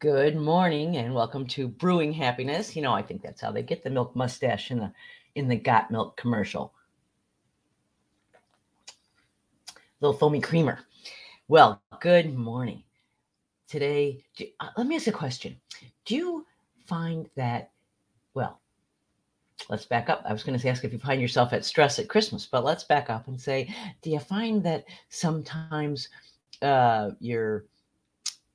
Good morning and welcome to Brewing Happiness. You know, I think that's how they get the milk mustache in the in the Got Milk commercial. Little foamy creamer. Well, good morning. Today, do, uh, let me ask a question. Do you find that, well, let's back up. I was going to ask if you find yourself at stress at Christmas, but let's back up and say, do you find that sometimes uh, you're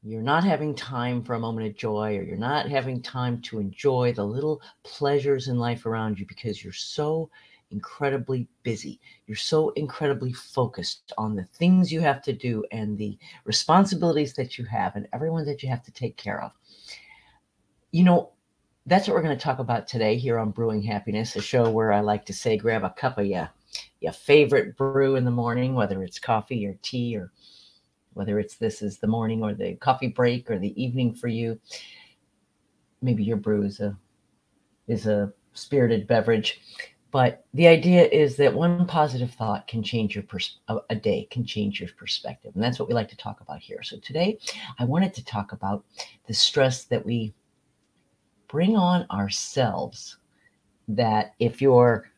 you're not having time for a moment of joy or you're not having time to enjoy the little pleasures in life around you because you're so incredibly busy. You're so incredibly focused on the things you have to do and the responsibilities that you have and everyone that you have to take care of. You know, that's what we're going to talk about today here on Brewing Happiness, a show where I like to say grab a cup of your, your favorite brew in the morning, whether it's coffee or tea or whether it's this is the morning or the coffee break or the evening for you. Maybe your brew is a is a spirited beverage, but the idea is that one positive thought can change your pers- a day can change your perspective, and that's what we like to talk about here. So today, I wanted to talk about the stress that we bring on ourselves. That if you're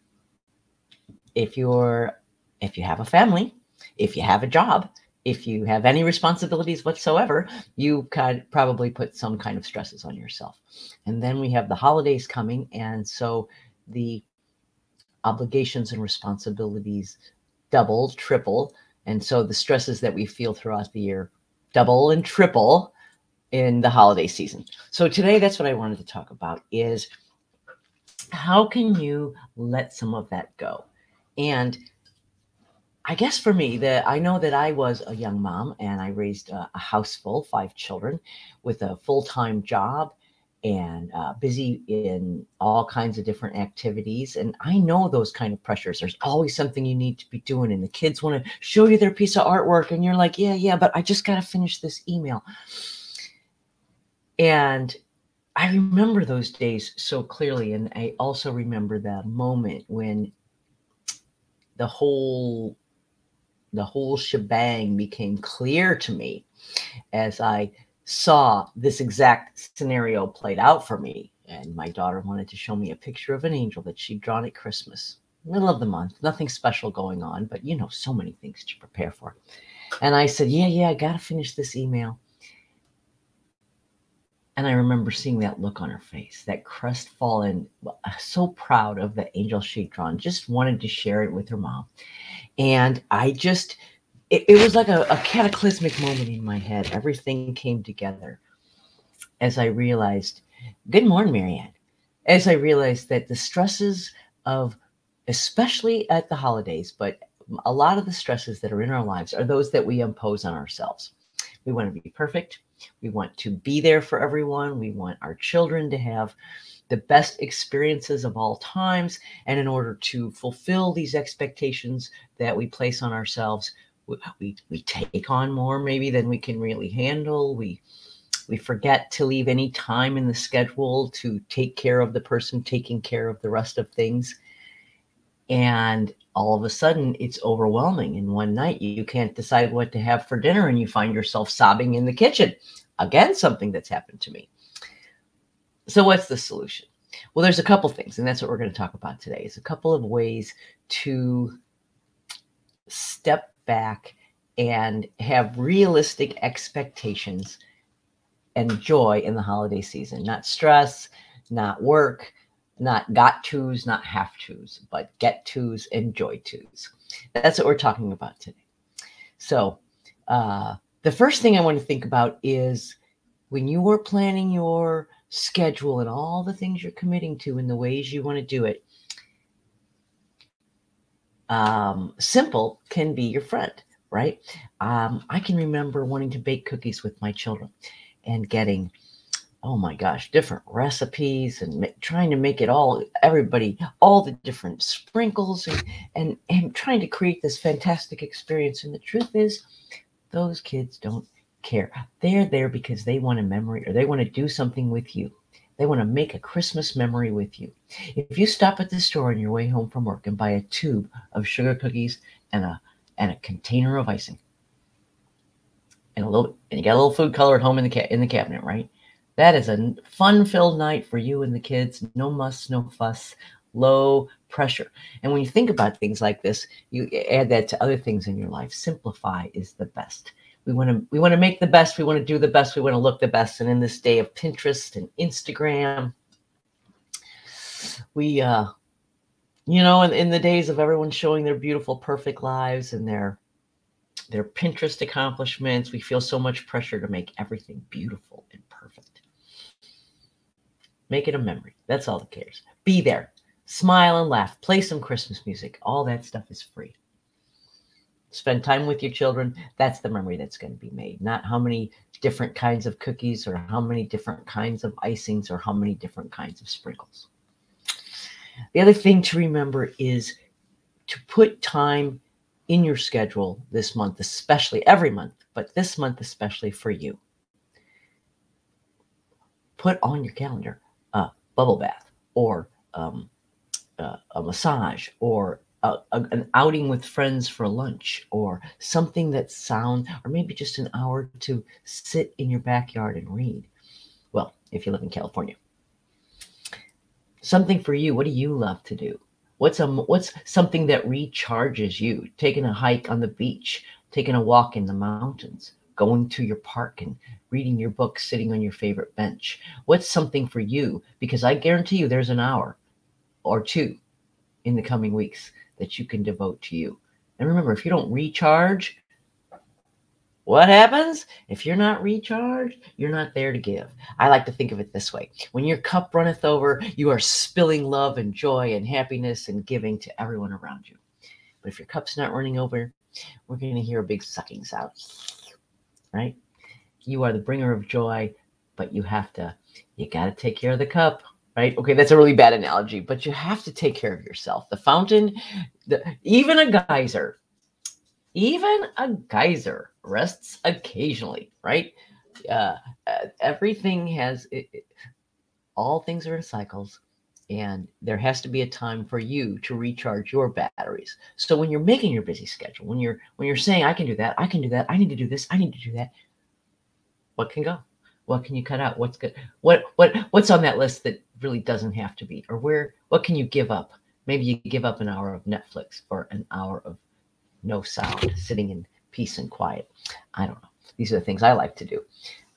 if you're if you have a family, if you have a job, if you have any responsibilities whatsoever, you could probably put some kind of stresses on yourself. And then we have the holidays coming. And so the obligations and responsibilities double, triple. And so the stresses that we feel throughout the year double and triple in the holiday season. So today that's what I wanted to talk about is how can you let some of that go? And I guess for me, that I know that I was a young mom and I raised a, a house full, five children, with a full time job and uh, busy in all kinds of different activities. And I know those kind of pressures. There's always something you need to be doing, and the kids want to show you their piece of artwork, and you're like, yeah, yeah, but I just got to finish this email. And I remember those days so clearly. And I also remember that moment when the whole the whole shebang became clear to me as I saw this exact scenario played out for me. And my daughter wanted to show me a picture of an angel that she'd drawn at Christmas, middle of the month, nothing special going on, but you know, so many things to prepare for. And I said, Yeah, yeah, I got to finish this email. And I remember seeing that look on her face, that crestfallen, uh, so proud of the angel she'd drawn, just wanted to share it with her mom. And I just, it, it was like a, a cataclysmic moment in my head. Everything came together as I realized, good morning, Marianne, as I realized that the stresses of, especially at the holidays, but a lot of the stresses that are in our lives are those that we impose on ourselves. We want to be perfect. We want to be there for everyone. We want our children to have the best experiences of all times. And in order to fulfill these expectations that we place on ourselves, we, we, take on more maybe than we can really handle. We we forget to leave any time in the schedule to take care of the person taking care of the rest of things. And all of a sudden it's overwhelming. And one night you can't decide what to have for dinner and you find yourself sobbing in the kitchen. Again, something that's happened to me. So, what's the solution? Well, there's a couple things, and that's what we're going to talk about today. Is a couple of ways to step back and have realistic expectations and joy in the holiday season, not stress, not work, not got tos, not have tos, but get tos and joy tos. That's what we're talking about today. So, uh, the first thing I want to think about is when you are planning your schedule and all the things you're committing to and the ways you want to do it, um, simple can be your friend, right? Um, I can remember wanting to bake cookies with my children and getting, oh my gosh, different recipes and ma- trying to make it all, everybody, all the different sprinkles and, and, and trying to create this fantastic experience. And the truth is, those kids don't care. They're there because they want a memory or they want to do something with you. They want to make a Christmas memory with you. If you stop at the store on your way home from work and buy a tube of sugar cookies and a and a container of icing and a little and you got a little food color at home in the ca- in the cabinet, right? That is a fun filled night for you and the kids. No muss, no fuss, low pressure. And when you think about things like this, you add that to other things in your life. Simplify is the best. We want to we want to make the best, we want to do the best, we want to look the best. And in this day of Pinterest and Instagram, we uh you know, in, in the days of everyone showing their beautiful, perfect lives and their their Pinterest accomplishments, we feel so much pressure to make everything beautiful and. Make it a memory. That's all that cares. Be there. Smile and laugh. Play some Christmas music. All that stuff is free. Spend time with your children. That's the memory that's going to be made, not how many different kinds of cookies or how many different kinds of icings or how many different kinds of sprinkles. The other thing to remember is to put time in your schedule this month, especially every month, but this month especially for you. Put on your calendar bubble bath or um, uh, a massage or a, a, an outing with friends for lunch or something that sound or maybe just an hour to sit in your backyard and read. Well, if you live in California. Something for you. What do you love to do? What's a what's something that recharges you? Taking a hike on the beach, taking a walk in the mountains, going to your park and reading your book sitting on your favorite bench. What's something for you? Because I guarantee you there's an hour or two in the coming weeks that you can devote to you. And remember, if you don't recharge, what happens? If you're not recharged, you're not there to give. I like to think of it this way when your cup runneth over, you are spilling love and joy and happiness and giving to everyone around you. But if your cup's not running over, we're going to hear a big sucking sound, right? You are the bringer of joy, but you have to, you got to take care of the cup, right? Okay, that's a really bad analogy, but you have to take care of yourself. The fountain, the, even a geyser, even a geyser rests occasionally, right? Uh, uh, everything has it, it, all things are in cycles, and there has to be a time for you to recharge your batteries. So when you're making your busy schedule, when you're when you're saying I can do that, I can do that, I need to do this, I need to do that, what can go? What can you cut out? What's good? What what what's on that list that really doesn't have to be? Or where what can you give up? Maybe you give up an hour of Netflix or an hour of no sound, sitting in peace and quiet. I don't know. These are the things I like to do.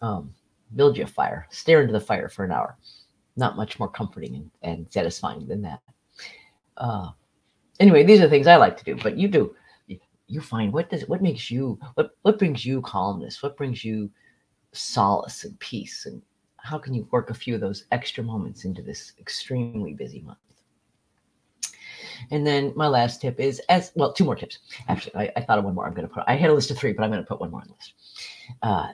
Um, build you a fire, stare into the fire for an hour. Not much more comforting and, and satisfying than that. Uh, anyway, these are things I like to do, but you do. You find what does what makes you what what brings you calmness? What brings you solace and peace? And how can you work a few of those extra moments into this extremely busy month? And then my last tip is as well, two more tips. Actually, I, I thought of one more. I'm going to put, I had a list of three, but I'm going to put one more on the list. Uh,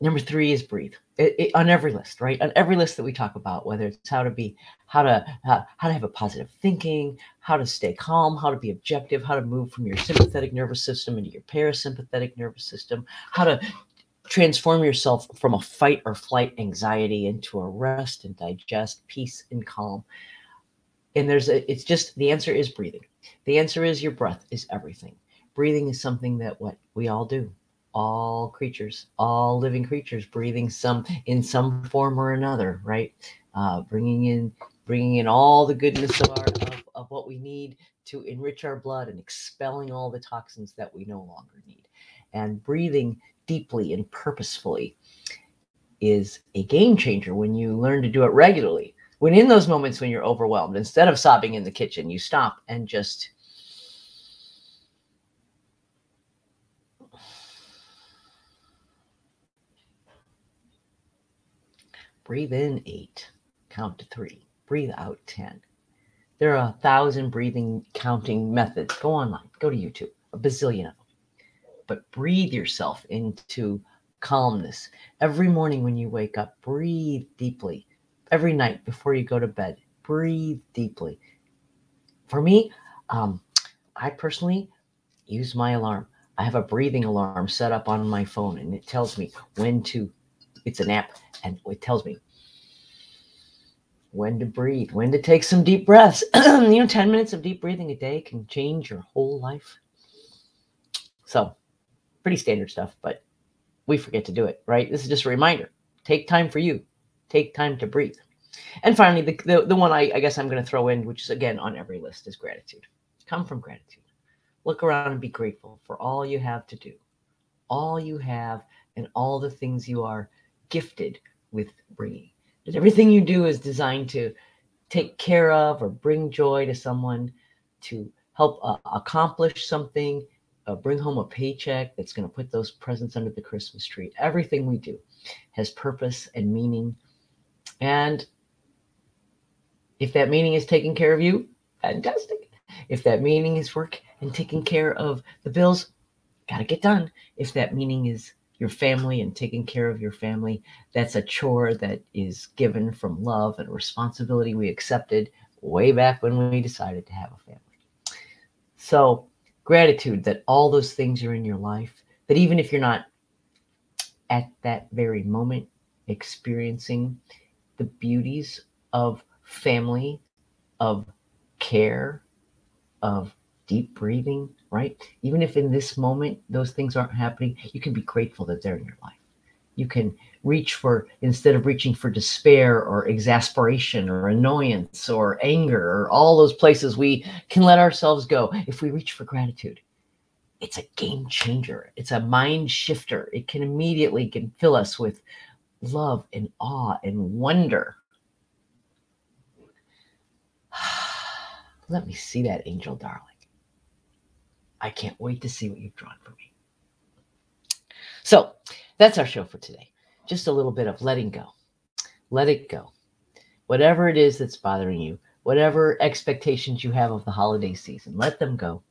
number three is breathe it, it, on every list, right? On every list that we talk about, whether it's how to be, how to, uh, how to have a positive thinking, how to stay calm, how to be objective, how to move from your sympathetic nervous system into your parasympathetic nervous system, how to transform yourself from a fight or flight anxiety into a rest and digest, peace and calm. And there's a it's just the answer is breathing. The answer is your breath is everything. Breathing is something that what we all do all creatures all living creatures breathing some in some form or another right? Uh, bringing in bringing in all the goodness of our of, of what we need to enrich our blood and expelling all the toxins that we no longer need. And breathing deeply and purposefully is a game changer when you learn to do it regularly. When in those moments when you're overwhelmed, instead of sobbing in the kitchen, you stop and just breathe in eight, count to three, breathe out 10. There are a thousand breathing counting methods. Go online, go to YouTube, a bazillion of them. But breathe yourself into calmness. Every morning when you wake up, breathe deeply every night before you go to bed. Breathe deeply. For me, um, I personally use my alarm. I have a breathing alarm set up on my phone, and it tells me when to. It's an app, and it tells me when to breathe, when to take some deep breaths. you know, 10 minutes of deep breathing a day can change your whole life. So, pretty standard stuff, but we forget to do it, right? This is just a reminder. Take time for you Take time to breathe. And finally, the, the, the one I, I guess I'm going to throw in, which is again on every list, is gratitude. Come from gratitude. Look around and be grateful for all you have to do, all you have, and all the things you are gifted with bringing. That everything you do is designed to take care of or bring joy to someone, to help uh, accomplish something, uh, bring home a paycheck that's going to put those presents under the Christmas tree. Everything we do has purpose and meaning. And if that meaning is taking care of you, fantastic. If that meaning is work and taking care of the bills, got to get done. If that meaning is your family and taking care of your family, that's a chore that is given from love and responsibility we accepted way back when we decided to have a family. So, gratitude that all those things are in your life, that even if you're not at that very moment experiencing the beauties of family, of care, of deep breathing, right? Even if in this moment those things aren't happening, you can be grateful that they're in your life. You can reach for, instead of reaching for despair or exasperation or annoyance or anger or all those places we can let ourselves go, if we reach for gratitude, it's a game changer. It's a mind shifter. It can immediately can fill us with love and awe and wonder. Let me see that angel, darling. I can't wait to see what you've drawn for me. So that's our show for today. Just a little bit of letting go. Let it go. Whatever it is that's bothering you, whatever expectations you have of the holiday season, let them go.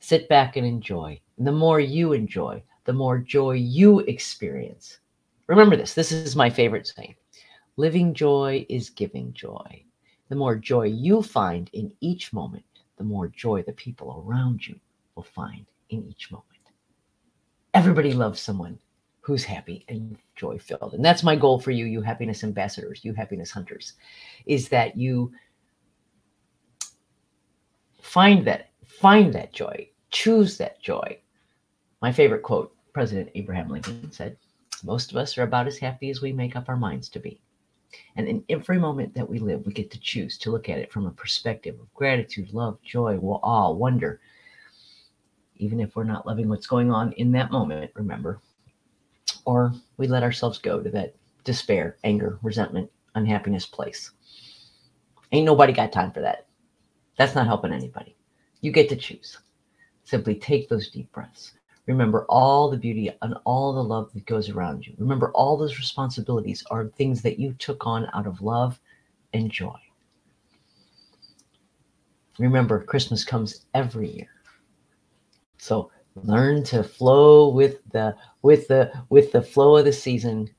Sit back and enjoy. The more you enjoy, the more joy you experience. Remember this this is my favorite saying living joy is giving joy. The more joy you find in each moment, the more joy the people around you will find in each moment. Everybody loves someone who's happy and joy filled. And that's my goal for you, you happiness ambassadors, you happiness hunters, is that you find that find that joy, choose that joy. My favorite quote, President Abraham Lincoln said, most of us are about as happy as we make up our minds to be. And in every moment that we live, we get to choose to look at it from a perspective of gratitude, love, joy, awe, wonder, even if we're not loving what's going on in that moment, remember. Or we let ourselves go to that despair, anger, resentment, unhappiness place. Ain't nobody got time for that. That's not helping anybody. You get to choose. Simply take those deep breaths. Remember all the beauty and all the love that goes around you. Remember all those responsibilities are things that you took on out of love and joy. Remember, Christmas comes every year. So learn to flow with the with the with the flow of the season.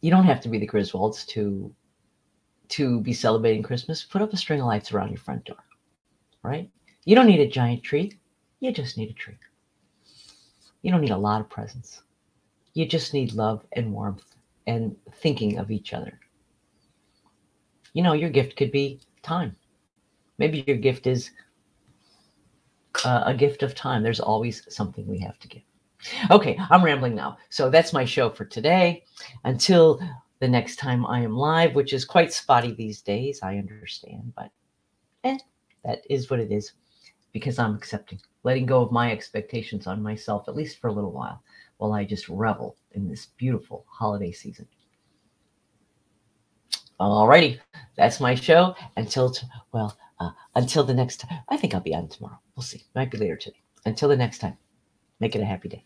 You don't have to be the Griswolds to to be celebrating Christmas. Put up a string of lights around your front door. Right? You don't need a giant tree. You just need a tree. You don't need a lot of presents. You just need love and warmth and thinking of each other. You know, your gift could be time. Maybe your gift is uh, a gift of time. There's always something we have to give. Okay, I'm rambling now. So that's my show for today. Until the next time I am live, which is quite spotty these days, I understand, but eh, that is what it is because I'm accepting, letting go of my expectations on myself, at least for a little while, while I just revel in this beautiful holiday season. Alrighty, that's my show. Until, well, uh, until the next time, I think I'll be on tomorrow. We'll see. Might be later today. Until the next time, make it a happy day.